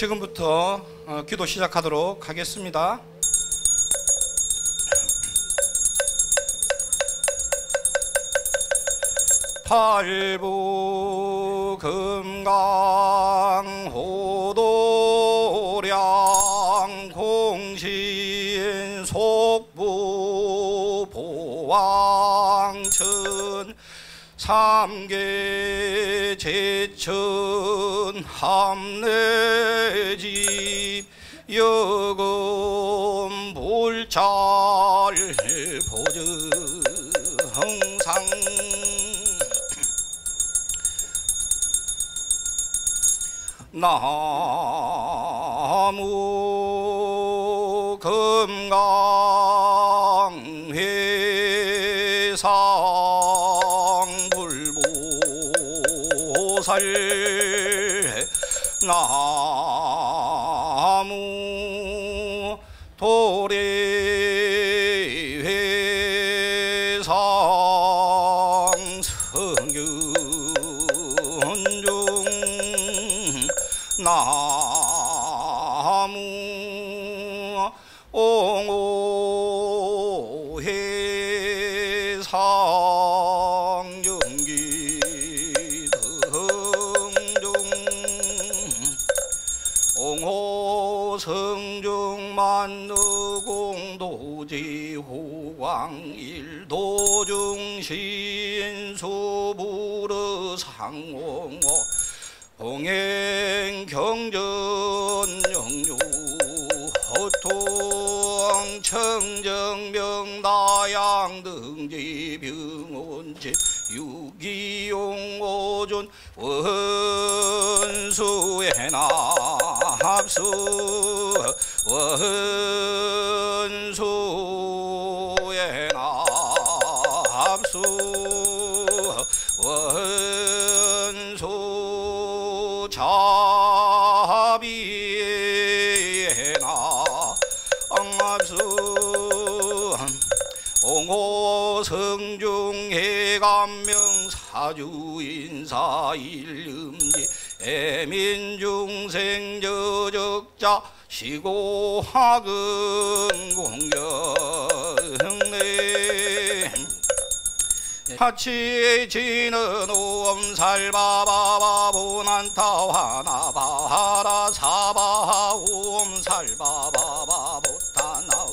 예, 지금부터 어, 기도 시작하도록 하겠습니다. 팔부 금강 호도량 공신 속부 보왕천 삼계 제천 함내집 여금 불찰 보증 항상. 나무 나무 도래회상 성균중 나무 옹호회상 만느공도지 호광일 도중신 수부르 상홍호 봉행 경전 영유 호통 청정 명다양 등지 병원지 유기용 오존 원수에나 합수 원수에나 합수 원수 자비에나 ang합수. 옹호 성중 해감명 사주인사 일음지 애민중생 저적자 시고하금 공경내 하치에 지는 옴살바바바 보난타와나 바하라 사바하 옴살바바바 보타나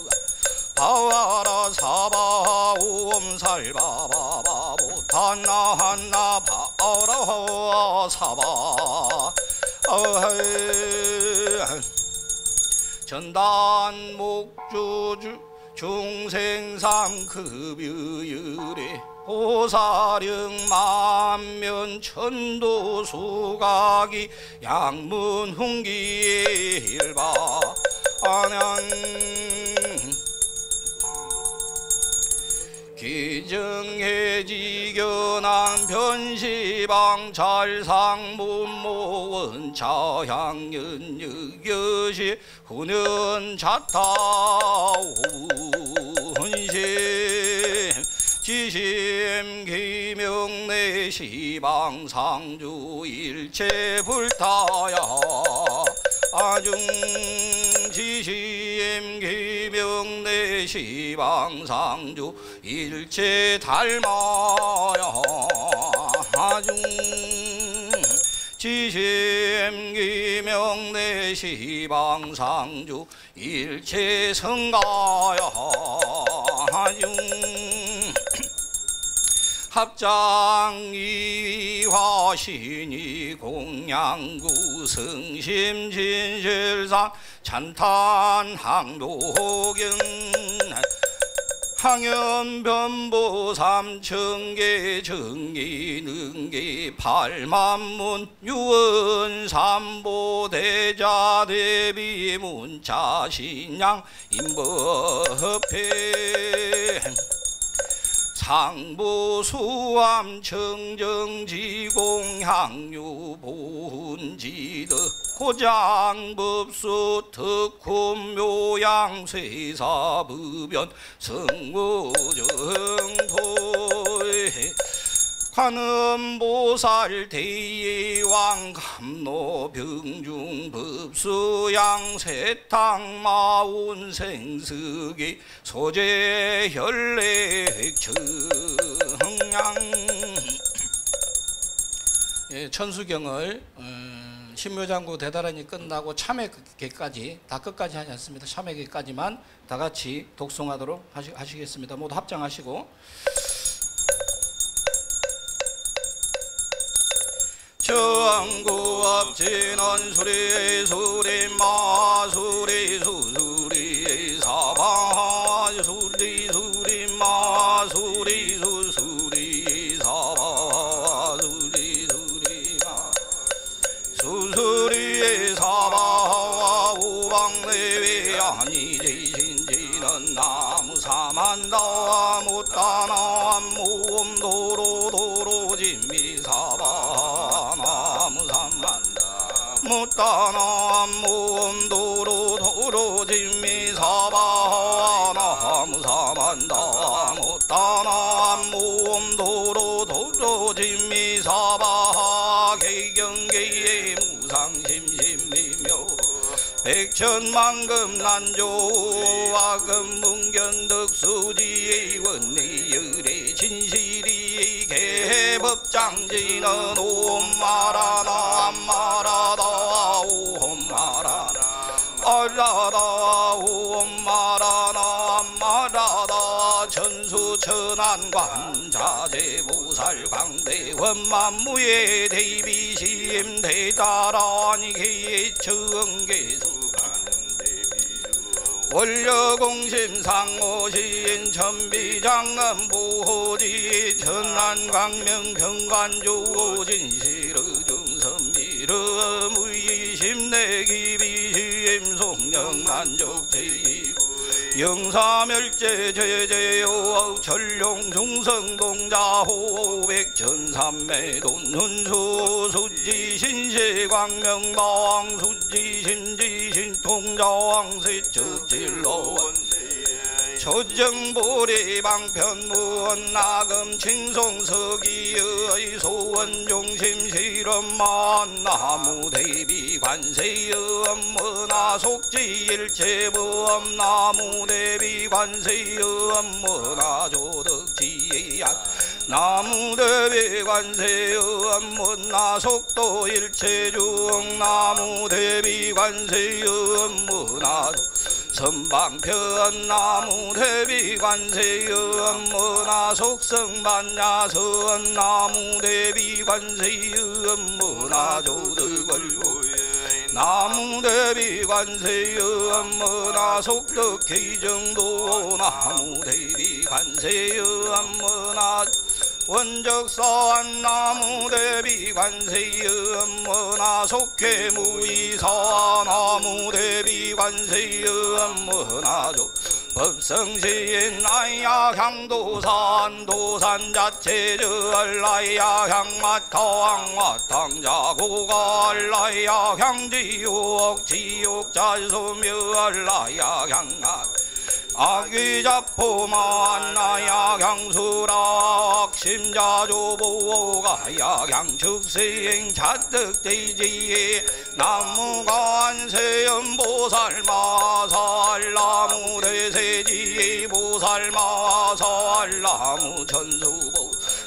바와라 사바하 옴살바바바 보타나 한나 바오라 사바. 어헤 전단 목주주 중생삼급유율에 호사령 만면 천도 수각이 양문 훈기일바 안양 기정해지견한 변시방 찰상 문모원 차향연 여겨시 훈연 자타 훈심 지심 기명내 시방 상주 일체 불타야. 아중 지심 기명내 시 방상주 일체 닮아야 아중. 지심 기명내 시 방상주 일체 성가야 아중 합장이 화신이 공양구 성심진실상 찬탄 항도경 항연변보 삼천계 정기능계 팔만문 유언삼보 대자 대비 문자 신양 임법회 상부수암 청정지공향유본지드 고장법수 특훈 묘양 쇠사부변 성무정토 관음보살 대예왕 감로 병중 법수양 세탕 마운 생스기 소재 혈례 청양 예, 천수경을 음, 신묘장구 대단하니 끝나고 참회계까지 다 끝까지 하지 않습니다. 참회계까지만 다 같이 독송하도록 하시, 하시겠습니다. 모두 합장하시고 정구업 진원 수리 수리 마 수리 수수리 사바 수리 수리 마 수리 수수리 사바 수리 수리 마. 수수리 사바와 우방내외 아니 지신지는 나무 사만다와 못다나 모음도로 도로진미 못다나 모음도로 도로진미 사바 나무 사만다 못다나 모음도로 도로진미 사바 개경계의 무상심심미묘 백천만금 난조 와 금 문견덕수지의 원리열의 진 실이 개법장지는 옴마라나 암마라다 옴마라나 알라다 옴마라나 암마라다. 천수천안관 자재보살 광대원 만무의 대비심 대다라니 개청계수 원려공심 상호시인 천비장엄 보호지 천안광명 병관조 진실의정선미르 무의심내기비심 송영만족제이 영사멸제 제제요 전룡 중성동자호 백천삼매 돈훈수 수지 신세광명방 수지 심지 신 통자왕 세척질로원. 조정보리 방편무원 나금 칭송서기의 소원종심 실험 만 나무 대비 관세의 엄머나 속지일체범 나무 대비 관세의 엄머나 조덕지의안 나무 대비 관세의 엄머나 속도 일체중 나무 대비 관세의 엄머나 선방편 나무 대비 관세의 엄무나 속성 반야선 나무 대비 관세의 엄무나 조득을고 나무 대비 관세의 엄무나 속덕회정도 나무 대비 관세의 엄무나 원적사한 나무 대비 관세의 엄무나 속회 무이사 나무 대비 관세의 엄무나 조 법성시인 나야 향도산 도산 자체절 나야 향마탕 마탕자 고갈 나야 향지옥 지옥 자소묘 나야 향 아 아귀자포만 나야 향수락 심자조보가 야향 즉생 자득대지. 나무관세음보살 마살 나무대세지. 보살 마살 나무 천수보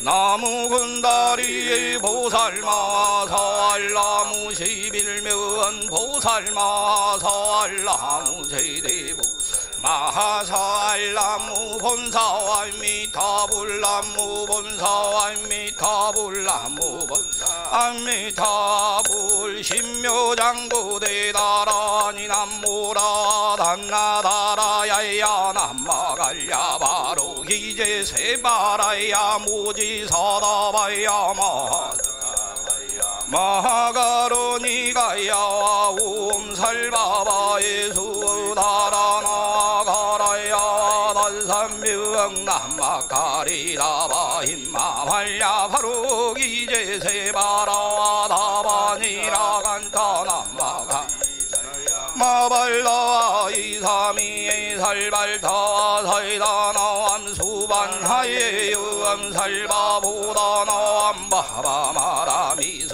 나무 군다리 보살 마살 나무 십일면 보살 마살 나무 제대보 마살 나무 본사와 미타불 나무 본사와 미타불 나무 본사 아미타불 신묘장구 대다라니 남모라 단나다라 야야 남마갈야 바로 기제 세바라야 모지사다바야 마 마가로니가야 옴살바바의 수다라나가라야 단삼명남마카리다바 인마활야 바로기제세바라와 다바니라 간타남마가 마발라와 이삼이의 살발타 살다나 암 수반하의 유암살바보다나암 바바마라미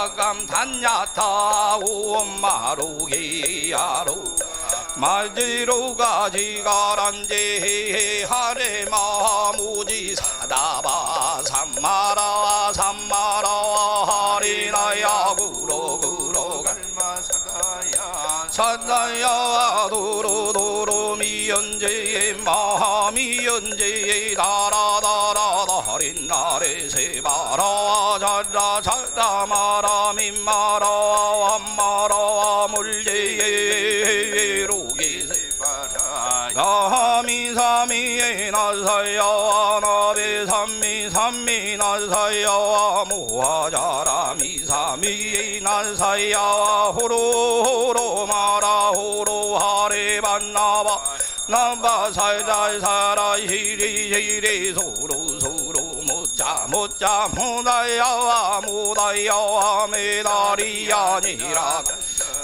수다감 단야타 오마루기야로 말지로 가지가란제 하레마 무지 사다바 삼마라 삼 사다야 도로 도로 미연제 마미연제 다라다라 다린나레 세바라 자라 자라 마라 민마라 암마라 물제 로기세 나미 사미에 나사야 나베 삼미 삼미 나사야 모하자라 미 사미 나사야 호로 호로 마라 호로 하레 반나바 나바 살자 살아 히리 히리 소로 소로 못자 못자 모다야 모다야 메다리야 니라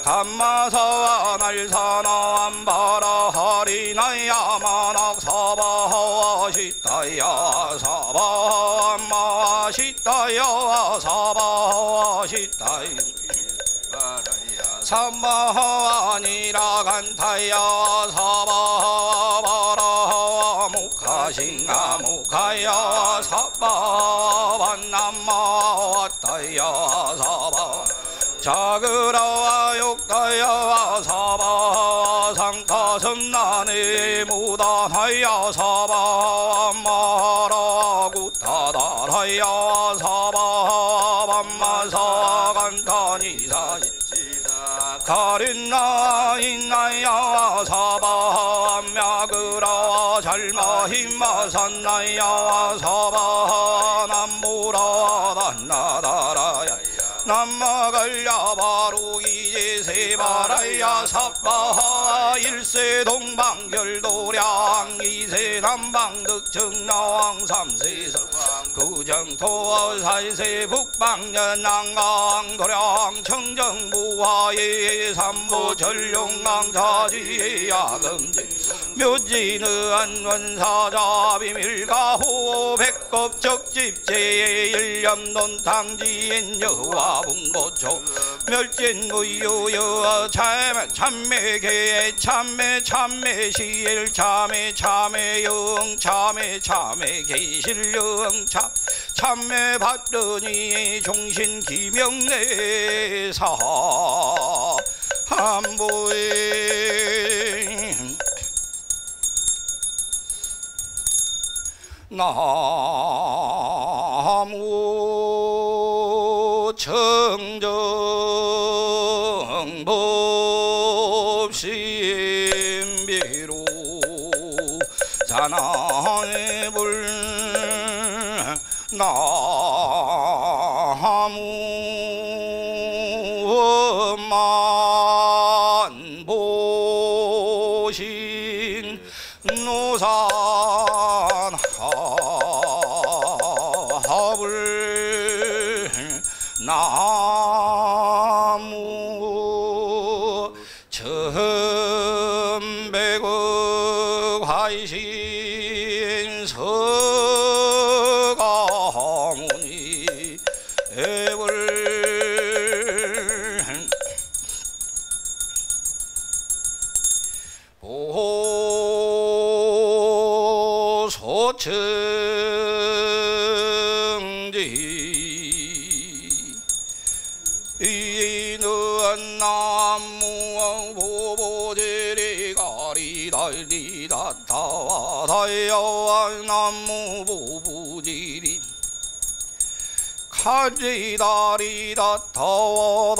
감마사와 날사나 암바라 하리나야 만악 사바하 시타야 사바 암마 시타야 사바 시타야 삼바하니라 간타야 사바바라 무카싱아 무카야. 사바반남마 왔다야. 사바 자그라와 욕다야 사바 상타섬나네 무단하야 사바 마라 구타다라야 사바 반마사 간타니사 가린나 인나야 사바 мя그라 잘마 힘마 산나야 사바 남마갈야 바로 이 제 세바라야 사바하 일세 동방결도량 이세 남방 득청나왕 삼세서 구정토 살세 북방년 난강 도량 청정무화예 삼보 전룡강 자지 야금지 묘지는 안원사자 비밀가호 백겁적집제의 일념논 당지인 여와 bun고초 멸진무유여 참매 참매계 참매 참매시일 참매 참매영 참매 참매 계실영 참 참매 받으니 종신 기명내사 한보에 나무 청정법신비로 자나의 가리다리다 타와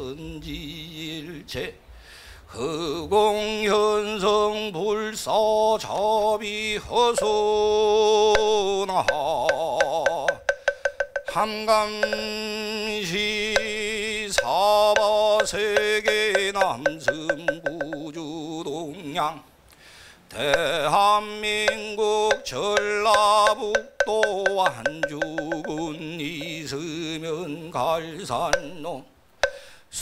천지일체 허공현성 불사자비 허소나 함감시 사바세계 남승부주동양 대한민국 전라북도 완주군 있으면 갈산농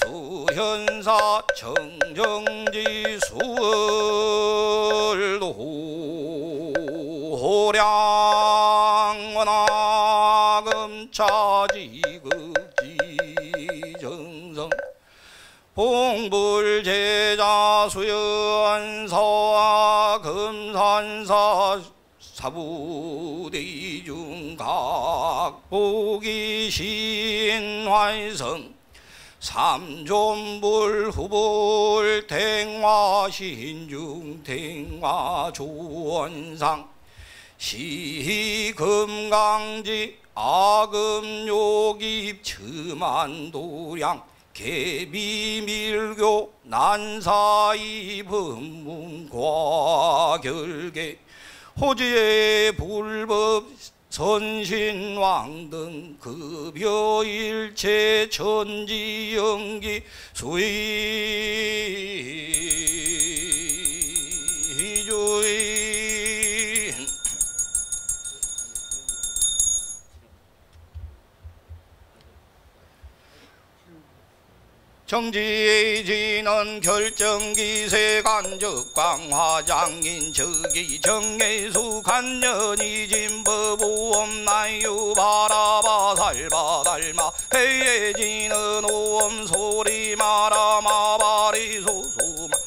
수현사 청정지 수월도 호량원하금 차지극지 정성. 봉불제자 수연사와 금산사 사부대중 각보기 신환성 삼존불 후불 탱화 신중 탱화 조원상. 시금강지 아금욕입 츠만도량. 개비밀교 난사이 법문과 결계. 호지의 불법 선신왕 등 급여일체 천지연기 수의주의 정지의 지는 결정기세 간적 광화장인 저기 정예수 간년이 진법오엄 나유 바라바 살바 달마 해예지는 오엄 소리 마라 마 바리 소소마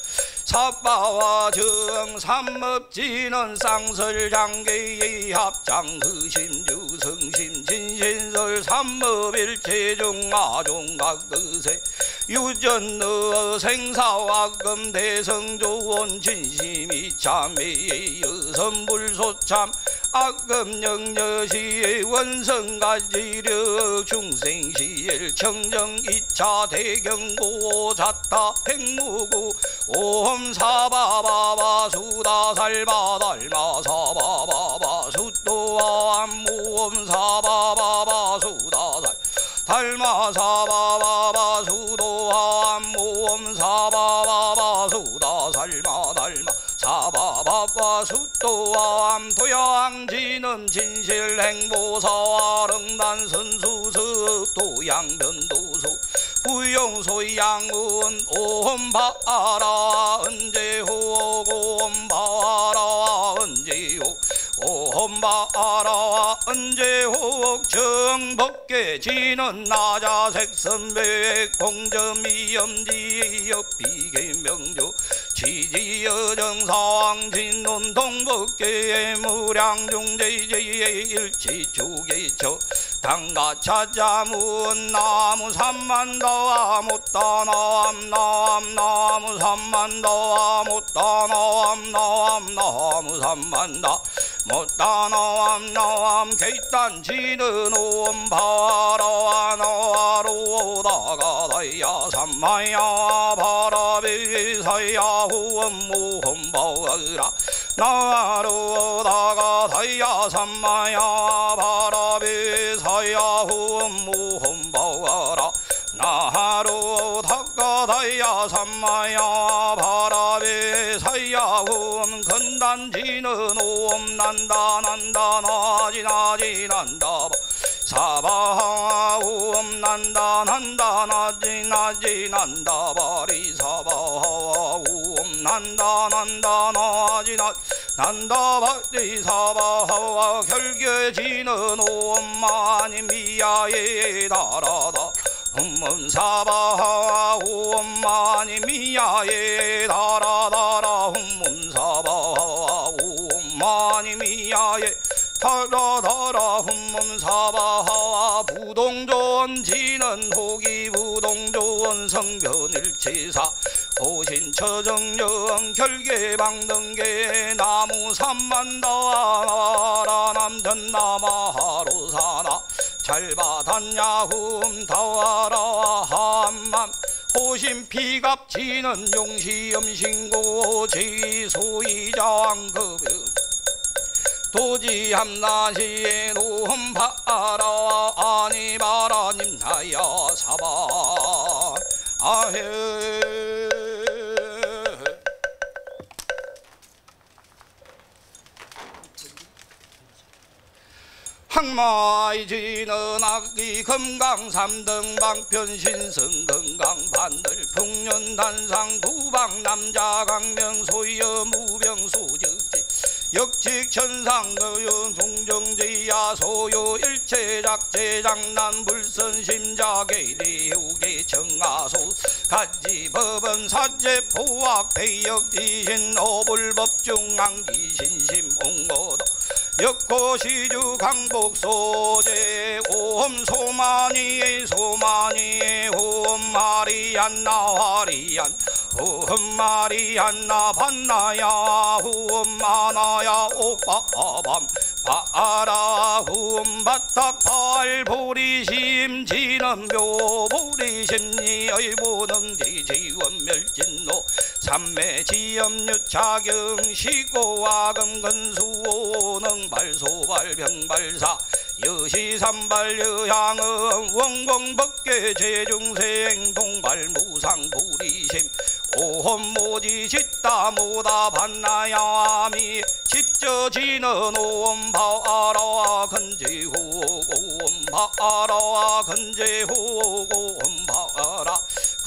사바와 정 삼업지는 쌍설장계의 합장 그심주 성심 진신설 삼업일체중 아종각그세 유전너 생사와금 대성조원 진심이 참매의 여선불소참. 악금영여시의 원성가지력 중생시일 청정 이차 대경고 자타 행무구. 옴 사바바바 수다살바 달마 사바바바 수도암 모옴 사바바바 수다살 달마 사바바바 수도암 모옴 사바바바 수다살마 달마 사바바바 수도암 도양지는 진실행보사 릉단 선수습 도양변도소 부용소 양은 옴바라 언제호 옴바라 언제호 옴바라 언제호 정복계 지는 나자색 선백 공점이염지 옆비계 명조 지지여정상 진논 동북계의 무량중제제의 일치주계처 당가 찾아문 나무 삼만다와 못다 나암 나암 나무 삼만다와 못다나암 나암 나무 삼만다 못다 나암 나암 개단 지는 온 바라와 나로다가 다야 삼마야 바라비사야 후원 모험 바으라. 나로다가 다야 삼마야 바라비사야 후원 모험 바으라 나로다가 다야 삼마야 바라비사야 후원 건단지는 옴 난다 난다 나지 나지 난다 사바하옴 난다 난다 나지 나지 난다 바리 사바하옴 난다 난다 나지 나 난다 바리 사바하와 결계 지는 옴 마니 미야에 달아다 흠문 사바하 옴마니 미야에 달아다라 흠문 사바하 옴마니 미야에 흠문 사바하 부동조원 지는 호기 부동조원 성변일치사 고신처정령 결계방등계 나무 삼만다와라 남전 남아하로 사나 잘 받았냐 흠다와라 한맘. 호심 피갑지는 용시 염 신고 제소이장급여 도지 함나시에 노흠 바라 아니 바라님 나야 사바. 아헤 마이지는 악기 금강 삼등 방편 신성 건강 반들 풍년 단상 두방 남자 강명 소여 무병 소적지 역직 천상 거연 종정제야 소요 일체 작 제 장난 불선 심자 계리 후계 청하소 가지 법은 사제 포악 배역 지신 오불법 중앙 지신심 옹모도 역고시주 강복 소재 옴 소마니 소마니 옴 마리안 나와리안 옴 마리안 나 반나야 옴 마나야 오빠밤 바라 홈 바닥 발보리 심 지는 묘보리심리의 보능지 지원 멸진노 삼매 지엄유 자경 시고와금 근수오능 발소발 병발사 여시삼발 여향은 원공법계 제중생 동발 무상보리심 오험모지 짓다 모다 반나야미 집저지는 오엄바라 근제호 오엄바라 근제호 오엄바라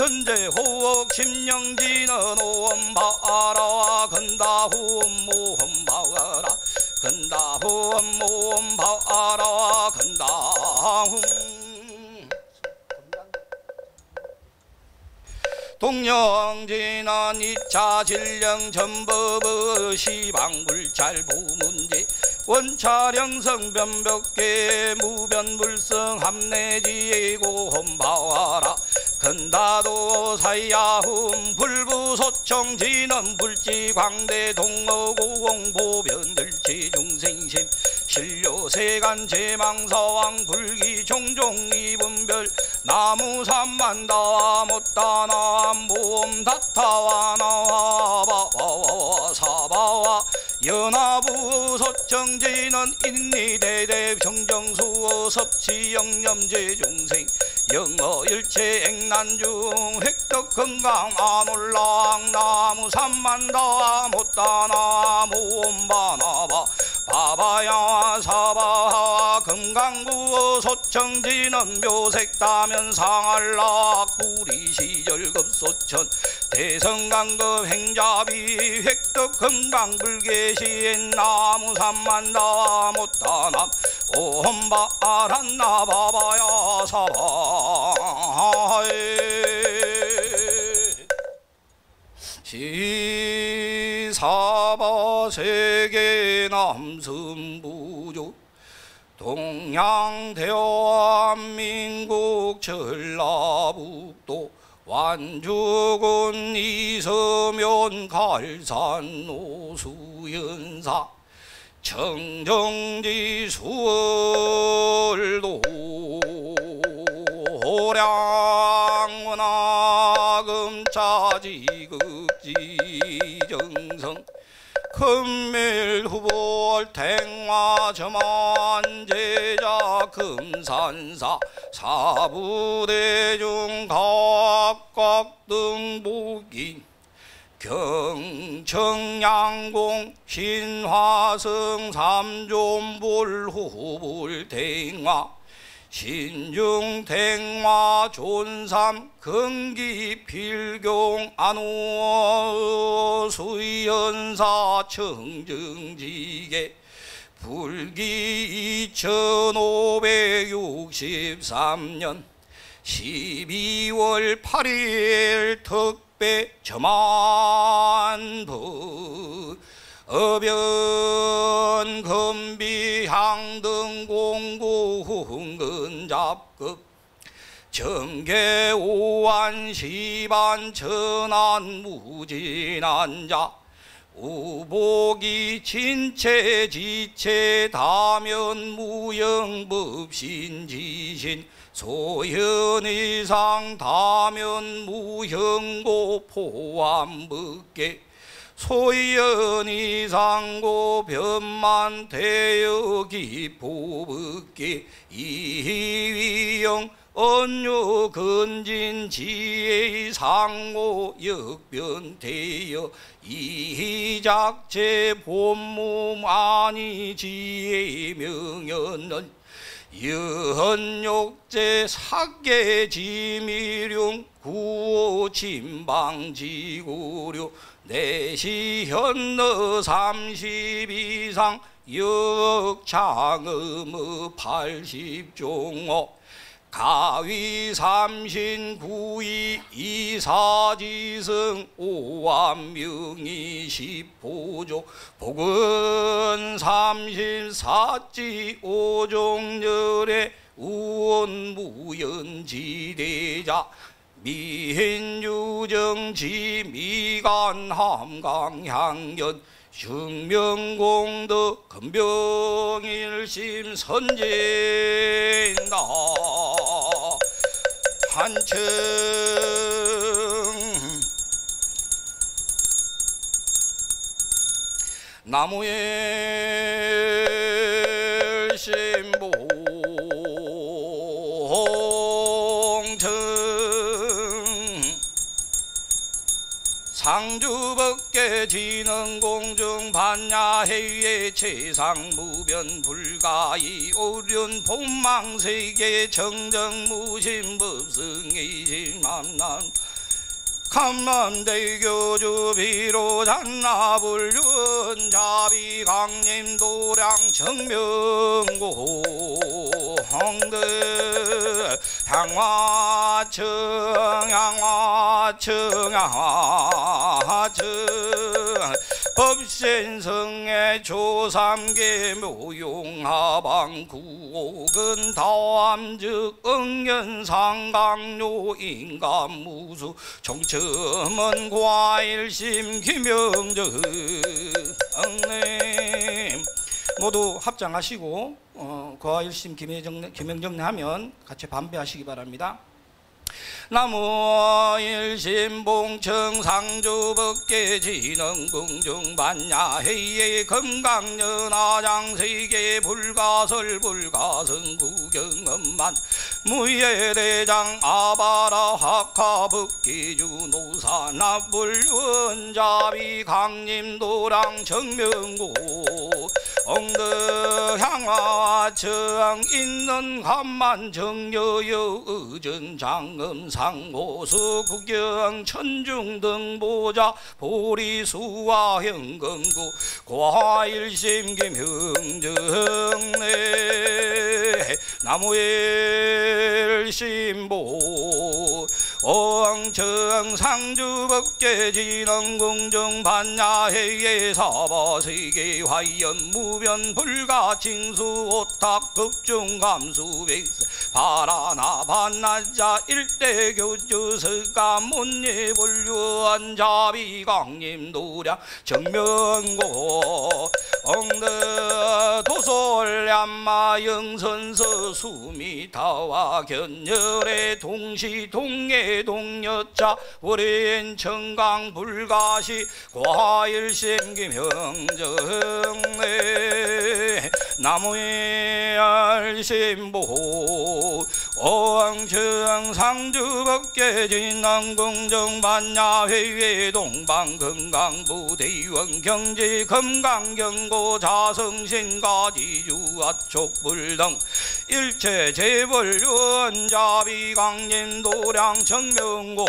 근제호 심령지는 오엄바라 근다호 모엄바라 근다호 모엄바라 근다호 동영진한 이차 질령 전법의 시방불잘 보문제 원차령성 변벽계 무변불성 함내지고 험바와라 근다도 사야흠 불부소청 진원 불지광대 동어고공 보변들지 중생심. 신료세간 제망서왕 불기 종종 이분별. 나무삼만다 못다나 몸 다타와 나와바 사바와. 연하부 소청지는 인리대대 평정수 섭치 영념제 중생 영어 일체 액난중 획덕 건강 안올랑 나무 삼만다 못다나 몸바나바 바바야 사바 금강구 소청지는 묘색다면 상할락 뿌리 시절 급소천. 대성강급 행자비 획덕 금강불계시인 나무 삼만다 못다남 오험바란나 바바야 사바 시사바 세계 남선부조 동양 대한민국 전라북도 완주군 이서면 갈산 노수연사 청정지 수월도 호량 금밀 후볼 탱화저만제자 금산사 사부대중 각각 등복이 경청양공 신화성 삼존불 후불 탱화 신중탱화 존삼 근기 필경 안호 수연사 청정지계 불기 2563년 12월 8일 특배 저만부 어변 금비 향등 공구 흥근 잡급 정계 오한 시반 천안 무진한 자 우복이 진체 지체 다면 무형법신 지신 소현이상 다면 무형고 포함법계 소연이 상고 변만 대여 기포법계 이위영 언요 근진 지혜 상호 역변대여 이작제 본몸 아니 지혜 명연은 연욕제 사계 지미룡 구호 진방지구료 내시 현너 삼십 이상 역창음의 팔십종어 가위 삼신 구이 이사지승 오완명이 십보조. 복은 삼신 사지 오종열의 우원무연지대자 미인유정지 미간함강향연 흉명공덕 금병일심 선진다. 한층 나무의 상주법계 진흥공중 반야해의 최상 무변 불가이 오륜 본망 세계 정정무신법승의 만남 감남대교 주 비로 잔나불륜 자비 강림 도량 정명고 홍대 향화층 향화층 향화층 법신성의 조삼계 묘용하방 구옥은 다암즉 응연상강요 인감무수 정첨은 과일심 김영정 님 모두 합장하시고 어, 과일심 김영정, 김영정 하면 같이 반배하시기 바랍니다. 나무 일신봉청 상주법계 진흥궁중 반야 해의 금강연화장세계 불가설 불가성 구경엄만 무예대장 아바라 학하법계주 노사나불륜자비 강림도랑 정명고 엉덕향화청 있는 감만 정여여 의전 장음 상고수 국경 천중 등 보자 보리수와 현금구 과일심 김형정네 나무 일심보 엉청 상주법계 진흥궁중 반야해의 사바세계 화연 무변 불가 징수 오탁 극중 감수 백세 바라나 반나자 일대 교주 석가 문예 불류한 자비 강림 도량 정명고 엉더 도솔얌마 영선서 수미타와 견열의 동시 동해 동여자 오랜 청강 불가시 과일심 김형정네 나무의 알심보 어왕청 상주법계 진 남궁정 반야회회 동방 금강부 대원 경제 금강경고 자성신가지주 아촉불등 일체 재벌륜 자비 강림 도량 청명고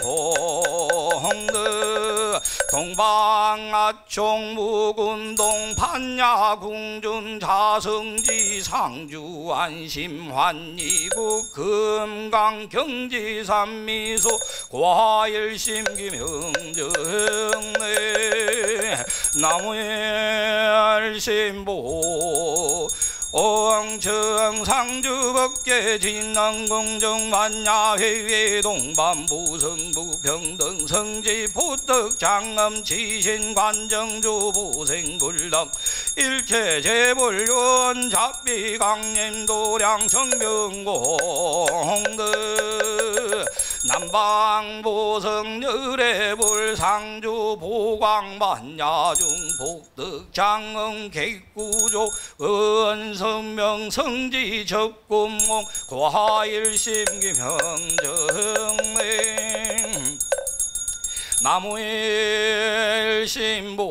홍드 동방아총 무군동 판야궁준 자성지 상주 안심환이구 금강 경지산미소 과일심 김형정네 나무의 알심보 오왕청 상주법계 진난공정 만야회회 동반부 성부 평등 성지 포덕 장엄 지신 관정주 보생불덕 일체 재불륜 잡비 강림 도량 정명공들 남방 보성 열애불 상주 보광 만야중 복덕 장엄 객구조 은성 명 성지 접금공 과일심 김형정맹 나무일 신봉청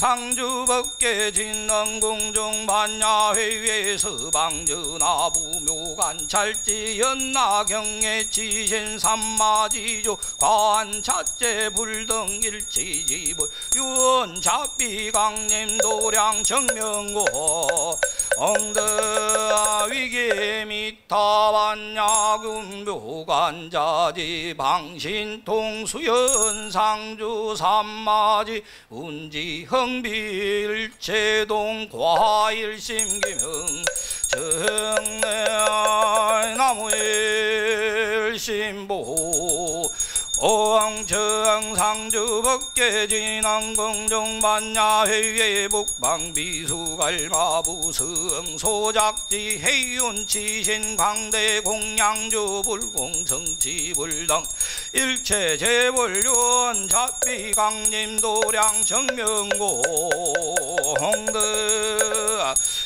상주법계 진왕공정 반야회회 서방전하부묘관찰지 연나경의 지신 삼마지조 관차제 불등 일치지불 유언잡비강림 도량 정명고 엉더 위계 미타반야금 묘관자지 방신통 수연 상주 삼마지 운지 흥빌체동 과일심기명 정내 나무일심보 오왕청 상주법계 진왕공정반야회회 북방비수갈마부 성소작지 해윤치신 광대 공양주 불공성지불당 일체 재불륜 잡비강림 도량 정명고 홍대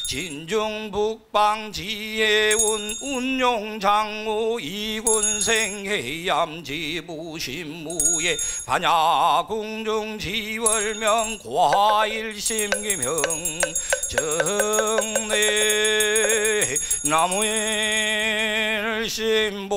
진중 북방 지혜운 운용장우 이군생 해암지부 신무예 반야궁중 지월명 과일심기명 정내 나무일 신봉청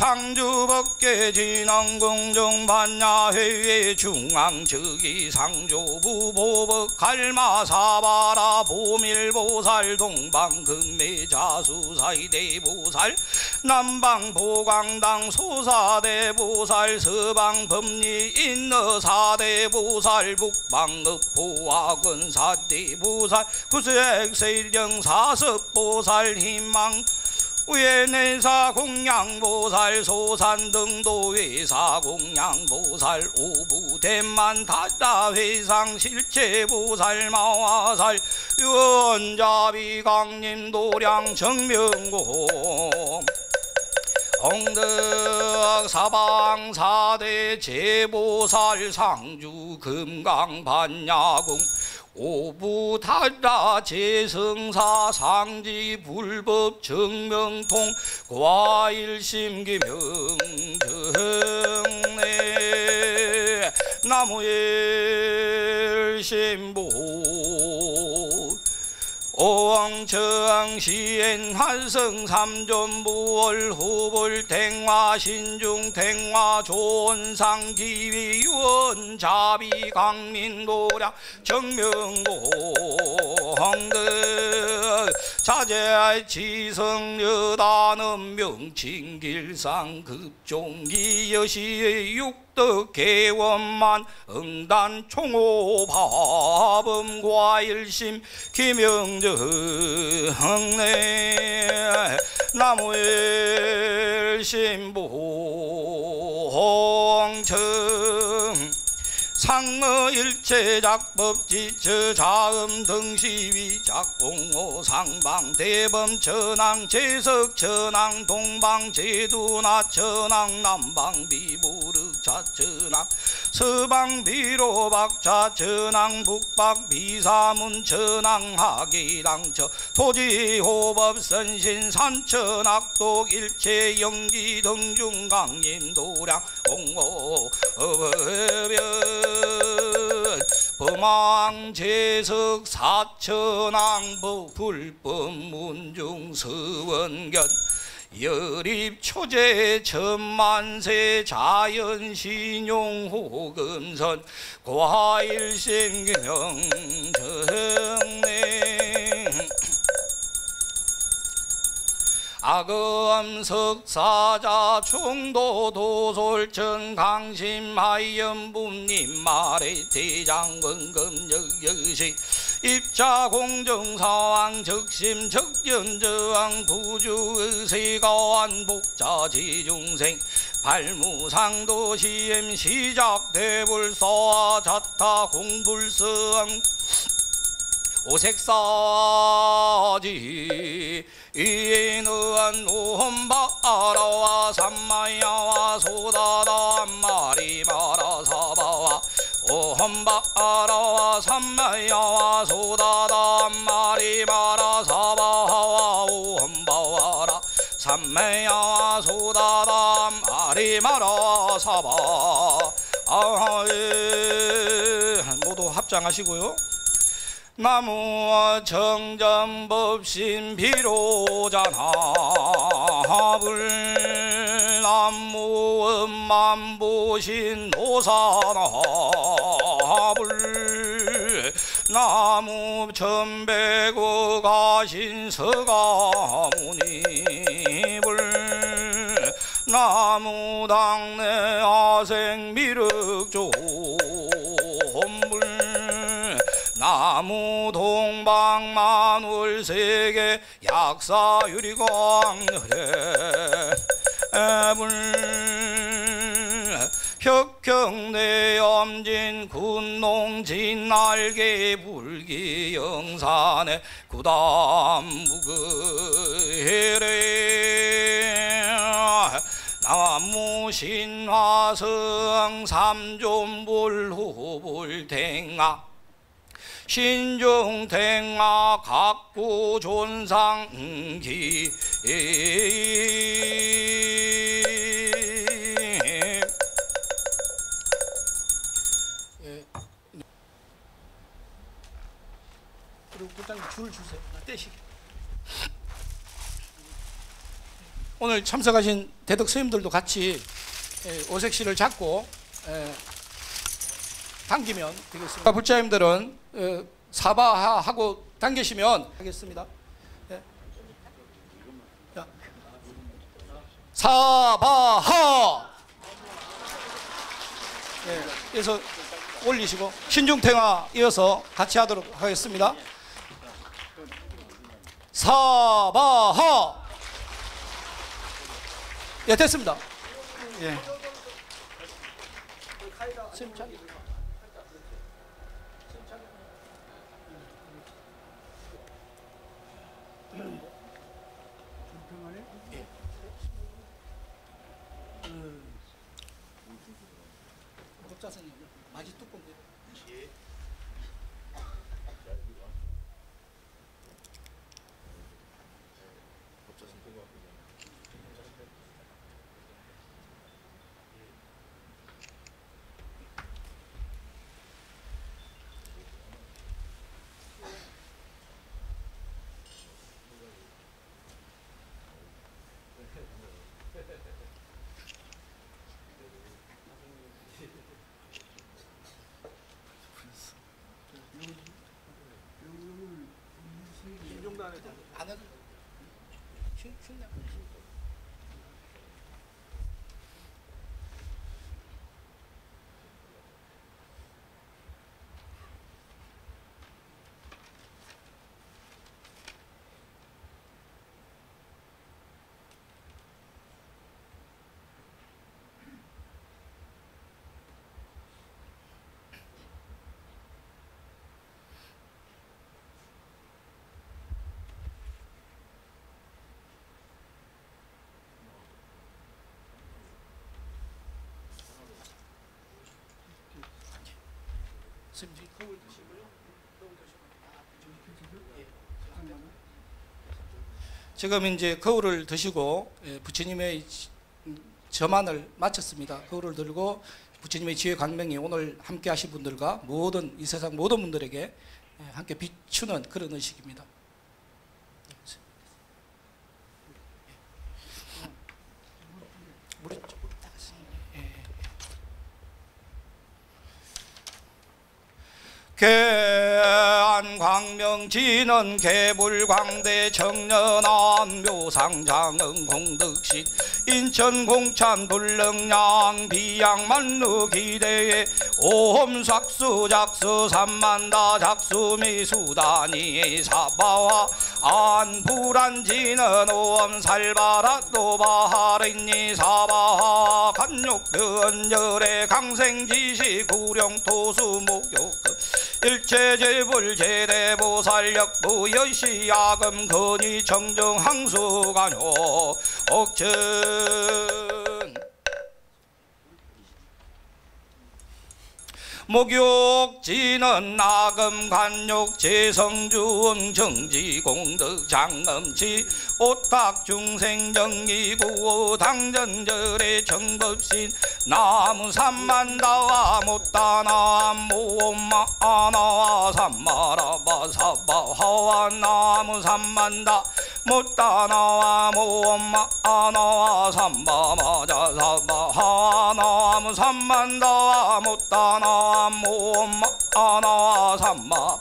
상주법계 진왕공정 반야회회 중앙측이 상조부 보법 갈마사바라 보밀보살 동방금매자수사이대보살 남방보광당 소사대보살 서방법리 인너사대보살 북방읍보화근사대보살 구수액세령 사섭보살 희망 위에내사 공양보살 소산 등도 외사 공양보살 오부대만 다다회상 실체보살 마화살 유언자비 강림 도량 정명고. 홍덕 사방 사대 제보살 상주 금강 반야궁 오부타라 재성사 상지 불법 정명통 과일심기명정내 나무일 신보 오왕청 시엔 한성 삼존부월 후불 탱화 신중 탱화 존상 기위 유원 자비 강민도량 정명고 황덕 자제 지성 여단은 명칭길상 급종기 여시의 육 개원만 응단 총호 파범 과일심 김영정 내 나무일 신봉청 상어 일체 작법 지처 자음 등시위 작공호 상방 대범 천왕 재석 천왕 동방 제두나 천왕 남방 비무르 자천왕 서방 비로 박자 천왕 북박 비사문 천왕 하기당처 토지 호법 선신 산천 악독 일체 영기 등중 강림 도량 공호 어버변 범왕재석 사천왕법 불법 문중 서원견 여립 초제 천만세 자연신용 호금선 과일생경 정내. 악음석 사자 충도 도솔천 강심하연부님 말의 대장원금 역여시 입자 공정사왕 적심 적견저왕 부주의세가완 복자 지중생 발무상도 시엠 시작 대불서와 자타 공불성 오색사지 이는 노험바라와 삼마야와 소다다 마리 마라 사바와 오험바라와 삼마야와 소다다 마리 마라 사바와 오험바와라 삼매야와 소다다 마리 마라 사바 아, 예. 모두 합장하시고요. 나무와 정전법신 비로자나 불 나무 음만보신 노사나 불 나무 천백구 가신 서가모니 불 나무 당내 아생 미륵 나무 동방 마눌 세계 약사 유리광열에 애불 혁경내 염진 군농진 날개 불기 영산에 구담 무그해래. 나무 신화성 삼존불 후불탱아 신중탱아 각구 존상기 그리고 부장님 줄 주세요. 떼시게. 오늘 참석하신 대덕 스님들도 같이 예, 오색시를 잡고 예, 당기면 되겠습니다. 불자님들은 어, 사바하고 당기시면 하겠습니다. 예. 자. 사바하. 예, 그래서 올리시고 신중탱화 이어서 같이 하도록 하겠습니다. 사바하. 예, 됐습니다. 예. 스님 잘. 독자선님 마지 뚜껑 안 해도 쉴, 쉴래? 스님 거울 드시고요. 거울 드시고. 예. 지금 이제 거울을 드시고 예, 부처님의 저만을 마쳤습니다. 거울을 들고 부처님의 지혜 광명이 오늘 함께 하신 분들과 모든 이 세상 모든 분들에게 예, 함께 비추는 그런 의식입니다. 물이 조금 따갔습니다. 예. 개안 광명 정치는 개불 광대 청년안 묘상장은 공덕신 인천 공찬 불릉양 비양 만루 기대에 오험삭수 작수 삼만다 작수 미수다니 사바와 안 불안지는 오엄 살바라 노바하리니 사바하 간욕근열의 강생지시 구령 토수 목욕 일체제불 제대보살력 무여시 야금 건이 정정 항수간요 옥천 목욕 지는 나금 간욕 재성중 정지 공덕 장엄치 오탁 중생 정기구 당전절의 정법신 나무 삼만다와 못다나 모엄마나와 삼마라바 사바하와 나무 삼만다 못다나와 모엄마나와 삼바마자 사바하 나무 삼만다와 못다나 모엄마나와 삼마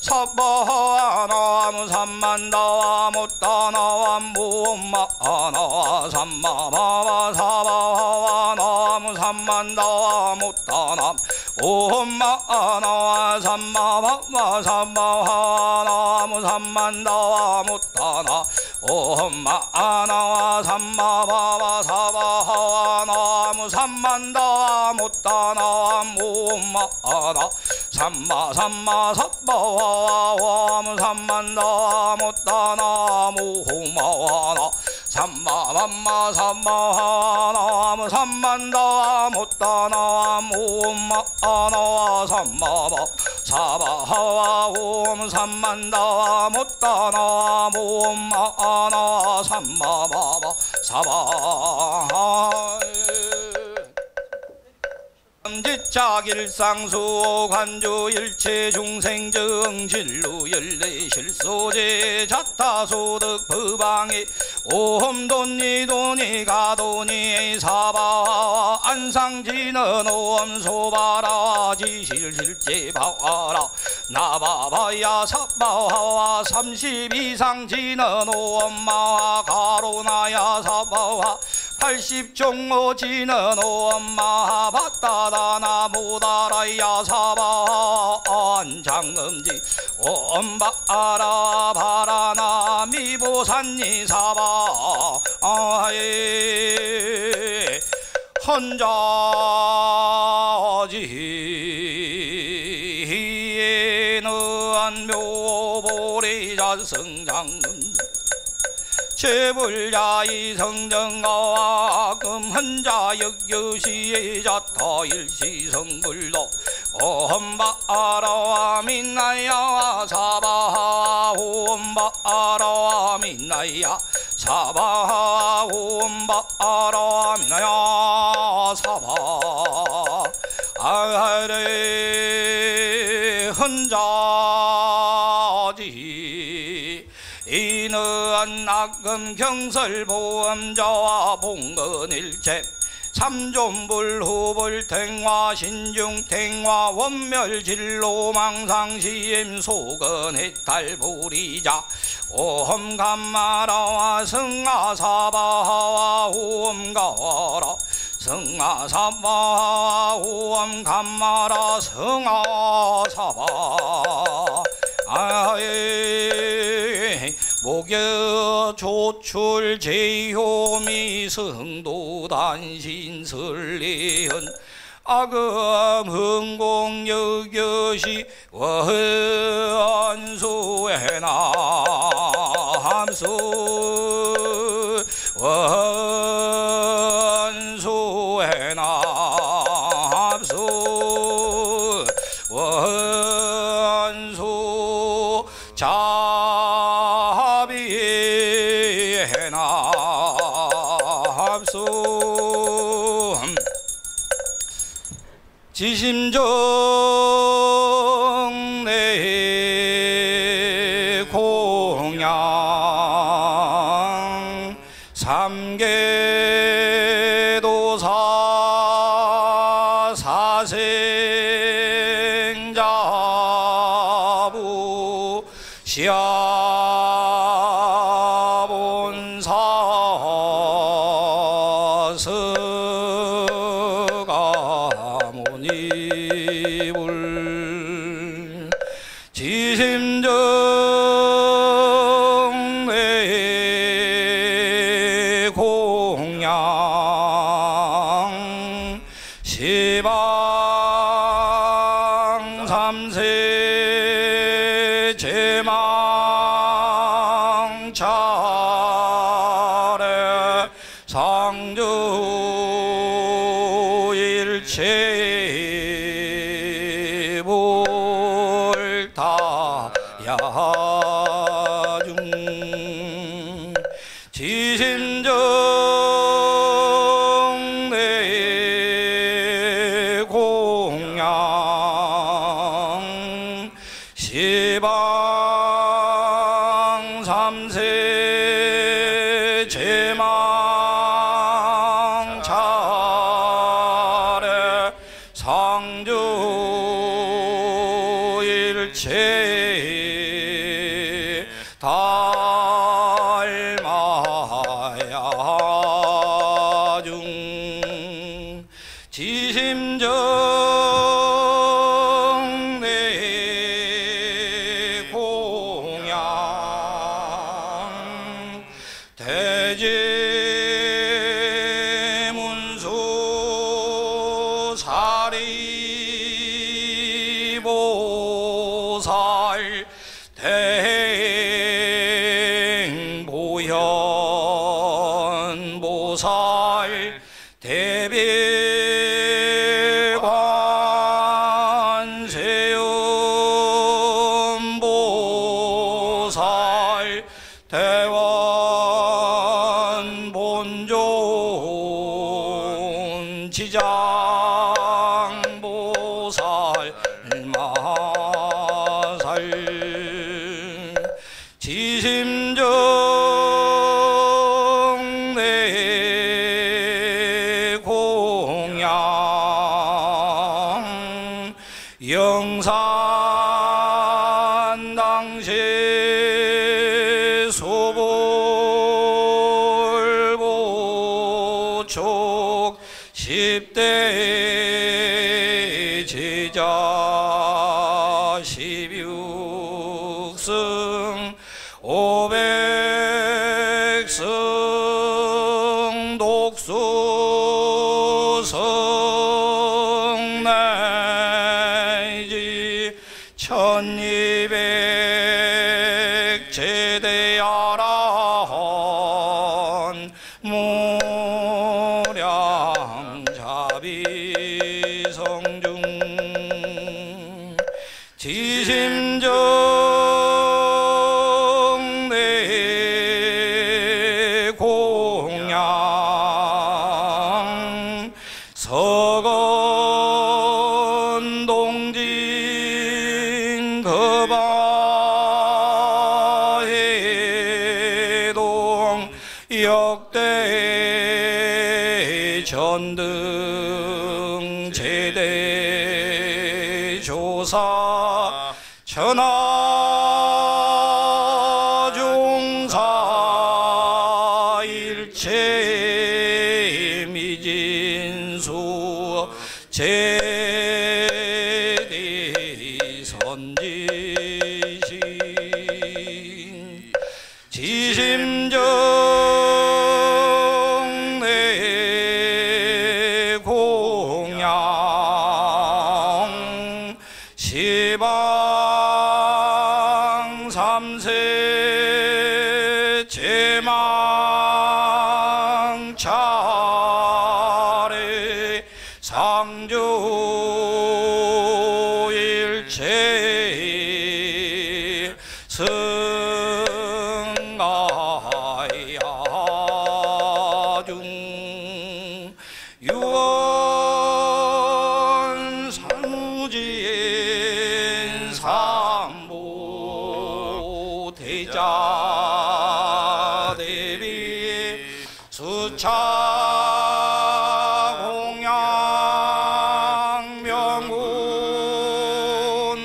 사바하나무 삼만다와 못다나와 모엄마나와 삼마마와 사바하나무 삼만다와 못다나 오엄마나와 삼마마와 삼바하나무 삼만다와 못다나. 오엄마나와 삼마바와 사바하나무 삼만다와 못다나. 모엄마나 삼마 삼마 사바와 와무 삼만다 못다나. 모호마와나 삼마 맘마 삼마하나 삼만다 못다나 모마나와 삼마바 사바하와 옴 삼만다 못다나 모마나 삼마바바 사바 지자길상수 관주 일체 중생 정진루 열내 실소제 자타소득 법방이 오험돈이 돈이 가돈이 사바 안상지는 오험소바라 지실실제 바와라 나바바야 사바와 삼십 이상 지는 오엄마 가로나야 사바와 팔십 종로 지는 오엄마 바다다나 모다라야 사바 안장음지. 오엄바라 바라나 미보산니 사바. 아예 헌자지 는 묘보리 자성장음 제불야이 성정가와 금헌자 역여시의 자타 일시 성불로 오험바아라와 민나야 사바하 오험바아라와 민나야 사바하 오험바아라와 민나야 사바 아하레 헌자 이는 낙금 경설 보험자와 봉건일체 삼존불 후불탱화 신중탱화 원멸진로 망상시임 소건해탈불이자 오험감마라와 승하사바하와 오험가라 승하사바하와 오험감마라 승하사바. 아예 목여 조출 제효미 성도 단신 설례현 아금 흥공 여겨시 원수해나 함수 원수해나 삼계 대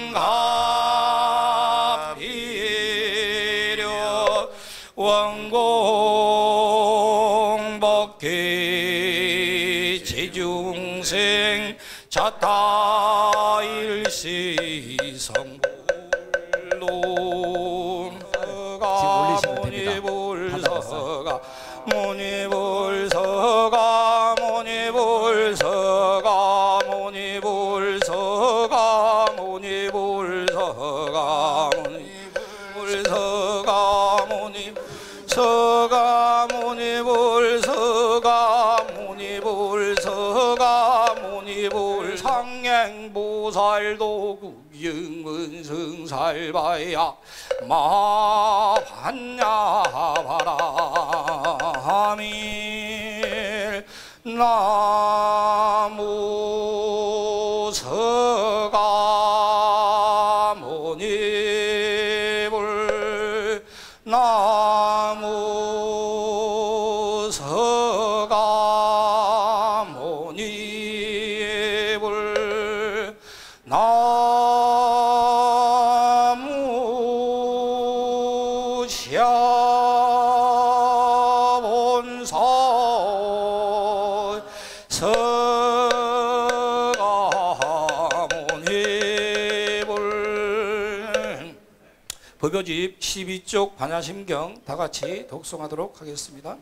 명군 갑비려 원공 영문승살바야 마반야 바라밀 나 12쪽 반야심경 다 같이 독송하도록 하겠습니다.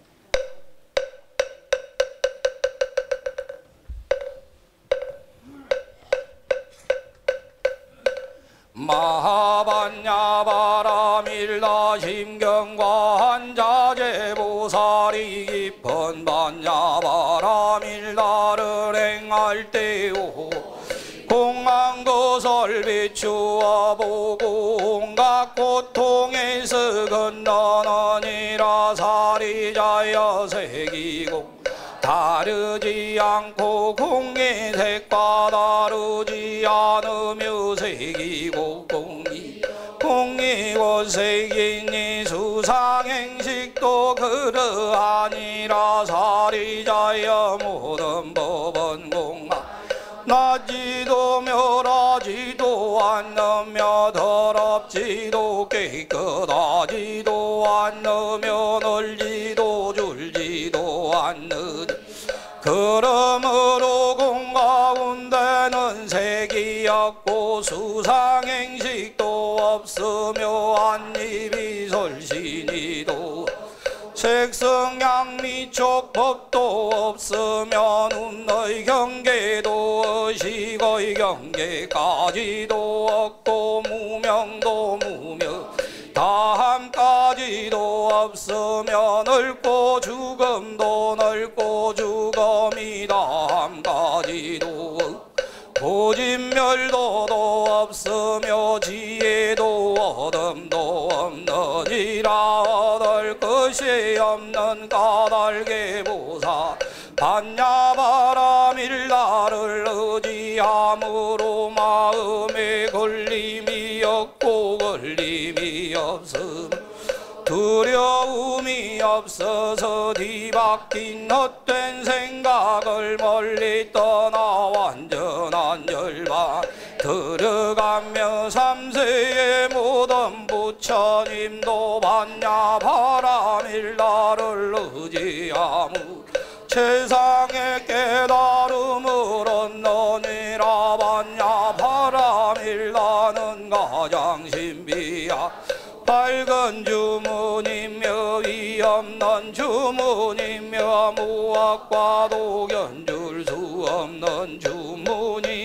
마하반야바라밀라 심경과 한자제보살이 깊은 반야바라밀라를 행할 때오 공항도설 비추어 보고 고통에서 건너느니라 사리자여 새기고 다르지 않고 공의 색과 다르지 않으며 색이고 공이 공이고 색이니 수상행식도 그러하니라 사리자여 모든 법은 공하 나지도 멸하지도 않으며 더럽지도 깨끗하지도 않으며 널지도 줄지도 않는 그러므로 공 가운데는 색이 없고 수상행식도 없으며 한입이 솔신이도 색성양 미 촉 법도 없으며 눈의 경계도 의식의 경계까지도 없고 무명도 무명 다함까지도 없으며 넓고 죽음도 넓고 죽음이 다함까지도 고진멸도도 없으며 지혜도 어둠도 없느니라 것이 없는 까닭의 보사 반야바라밀라를 의지함으로 마음에 걸림이 없고 걸림이 없음. 두려움이 없어서 뒤바뀐 헛된 생각을 멀리 떠나 완전한 열반 들어가며 삼세의 모든 부처님도 반야 바라밀라를 의지하무 세상의 깨달음을 얻느니라 반야 바라밀라는 가장 신비야. 밝은 주문이며 위없는 주문이며 무엇과도 견줄 수 없는 주문이니 온갖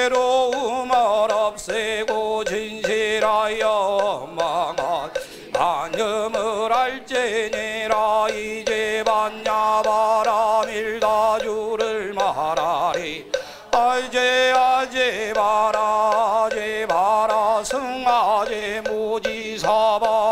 괴로움을 없애고 진실하여 망한 안념을 알지니라. 이제 반야 바라밀다 주를 말하리. 아제 아제 바라 아제 바라 승아제 무지사바